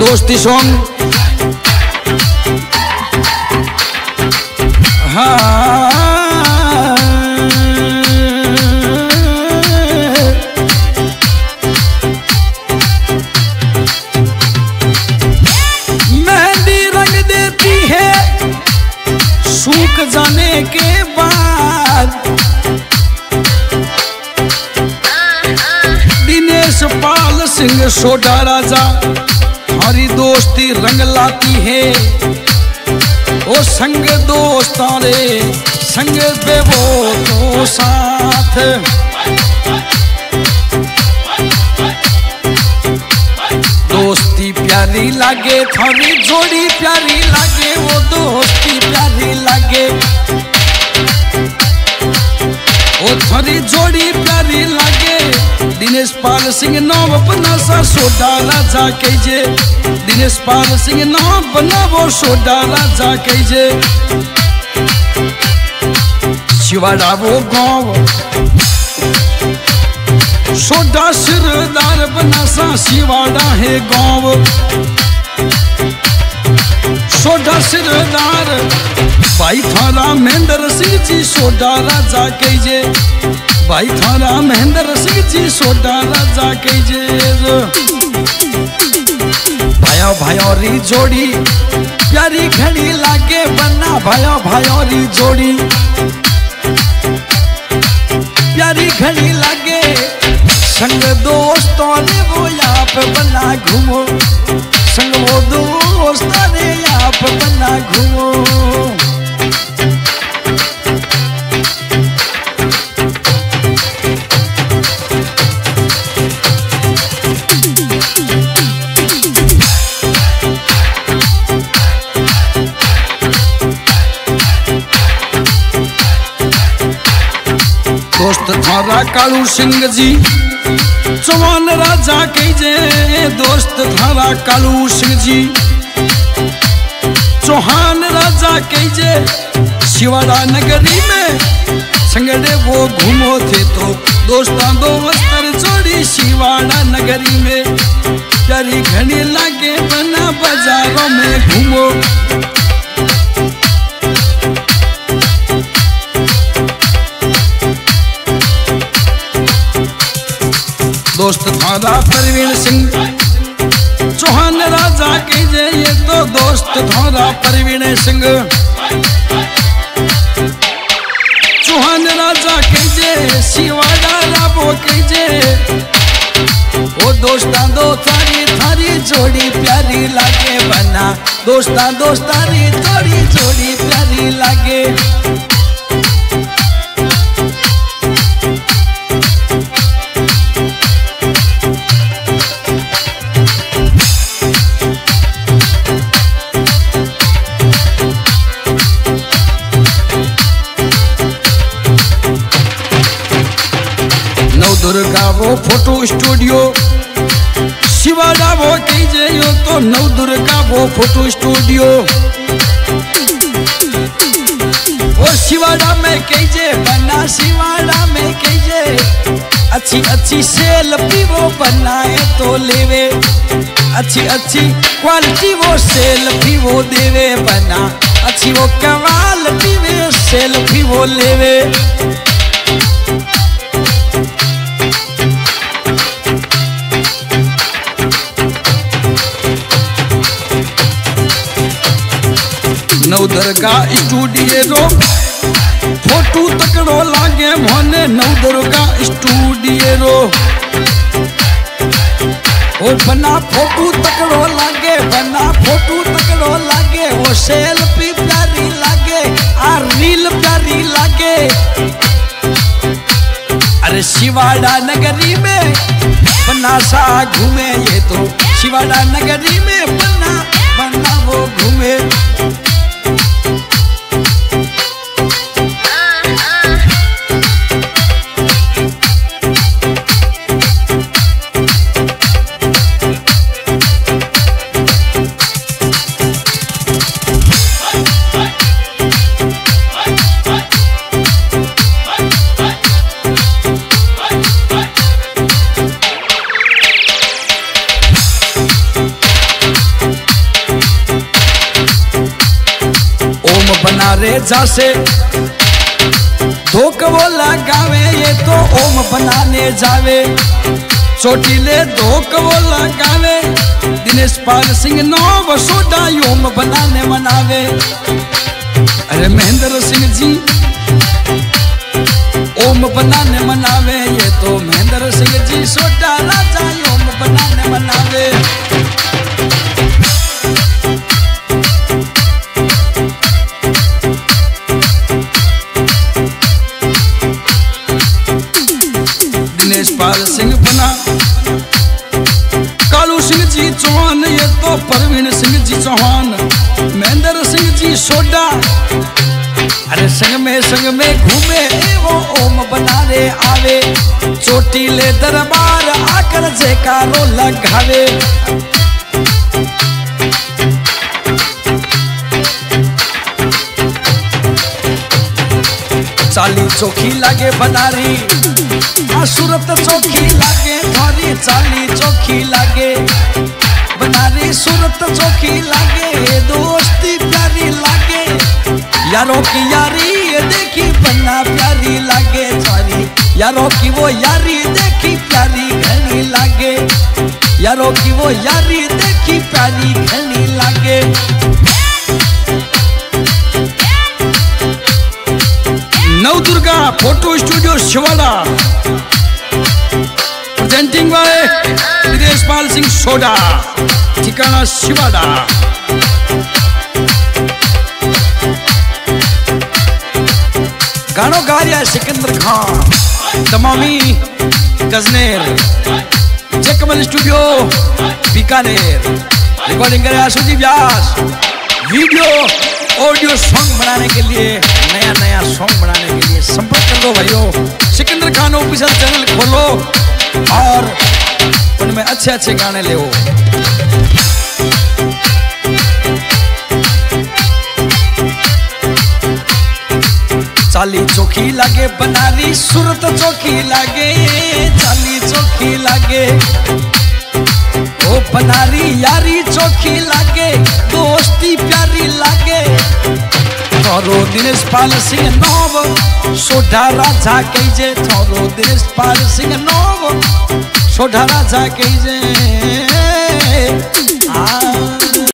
दोस्ती सॉन्ग हाँ। मेहंदी रंग देती है, सूख जाने के बाद। दिनेश पाल सिंह, सोडा राजा। हमारी दोस्ती रंग लाती है। ओ संग दोस्तारे, संग पे वो तो साथ। दोस्ती प्यारी लागे थोड़ी जोड़ी प्यारी लागे वो दोस्ती प्यारी लागे। वो थोड़ी जोड़ी प्यारी लागे। दिनेश पाल सिंह नाम अपना सा सोडा राजा कहिजे। दिनेश पाल सिंह नाम बनावो सोडा राजा कहिजे। शिवाड़ा वो गाँव। सोडा सिरदार बना सा शिवाड़ा है गाँव। सोडा सिरदार भाई थारा महेंद्र सिंह जी, सोडा राजा कहिजे। भाई थारा महेंद्र सिंह जी, सोडा राजा कहिजे भाया भायोरी जोड़ी, प्यारी घड़ी लागे बना। भाया भायोरी जोड़ी, प्यारी घड़ी लागे। संग दोस्तों ने वो यहाँ पे बना घूमो, संग वो दोस्तों ने यहाँ पे बना घूमो। दोस्त कालू सिंह जी। चौहान राजा कहिजे दोस्त थारा कालू सिंह जी। चौहान राजा कहिजे शिवाड़ा नगरी में संगड़े वो घूमो थे तो। दोस्तां दो वस्त्र जोड़ी शिवाड़ा नगरी में। प्यारी घड़ी लागे बना बाजारों में घूमो। दोस्त थारा परवीन सिंह। चौहान राजा के जे ये तो दोस्त थारा परवीन सिंह। चौहान राजा के जे शिवाड़ा राबो के जे ओ दोस्ता दो थारी थारी जोड़ी प्यारी लागे बना। दोस्ता दोस्तारी थारी जोड़ी प्यारी लागे। वो स्टूडियो शिवाड़ा वो कीजिए तो नव दुर्गा वो फ़ोटो स्टूडियो वो शिवाड़ा में कीजिए बना शिवाड़ा में कीजिए अच्छी अच्छी सेल्फी वो बनाए तो लेवे अच्छी अच्छी क्वालिटी वो सेल्फी वो देवे बना अच्छी वो कमाल पीवे सेल्फी वो लेवे नव दुर्गा स्टूडियो फ़ोटो तकड़ो लागे मोने नव दुर्गा स्टूडियो ओ बना फ़ोटो तकड़ो लागे, बना फ़ोटो तकड़ो लागे। वो सेल्फी प्यारी लागे आ रील प्यारी लागे। अरे शिवाड़ा नगरी में, बना सा घूमे ये तो। शिवाड़ा नगरी में बनारे जासे। धोक वो लगावे, ये तो ओम बनाने जावे। चोटीले धोक वो लगावे, दिनेश पाल सिंह नौ सोडा ओम बनाने मनावे। अरे महेंद्र सिंह जी, ओम बनाने मनावे, ये तो महेंद्र सिंह जी सोडा राजा ओम बनाने मनावे। जी चौहान, महेंद्र सिंह जी सोडा। अरे संग में संग में घूमे वो ओम बनारे आवे। चोटीले दरबार आकर जयकारो लगावे चाली चोखी लागे बनारी सूरत चोखी लागे, थारी चाली चोखी लागे। बनारी सूरत चोखी लागे, दोस्ती प्यारी लागे। यारों की यारी देखी बन्ना प्यारी लागे। थारी यारों की वो यारी, देखी प्यारी घनी लागे। यारों की वो यारी, देखी प्यारी घनी लागे। Navdurga photo studio Shivada presenting by Videshpal Singh Soda, ठिकाना शिवाड़ा गानो गा रहा है सिकंदर खान, तमामी गजनेर जकमल स्टूडियो, बीकानेर। रिकॉर्डिंग करे Ashuji Vyas. Video audio song बनाने के लिए नया नया सॉन्ग बनाने के लिए संपर्क कर दो भाइयों। सिकंदर खान ऑफिशियल चैनल खोलो। और उनमें अच्छे अच्छे गाने ले चाली चोखी लागे बनारी सूरत चौकी लागे, चाली चौकी लागे। ओ बनारी यारी चौकी लागे, दोस्ती प्यारी लागे। थोरो दिनेश पाल सिंह नोव सोढ़ा राजा कहीजे थोरो दिनेश पाल सिंह नोव सोढ़ा राजा कहीजे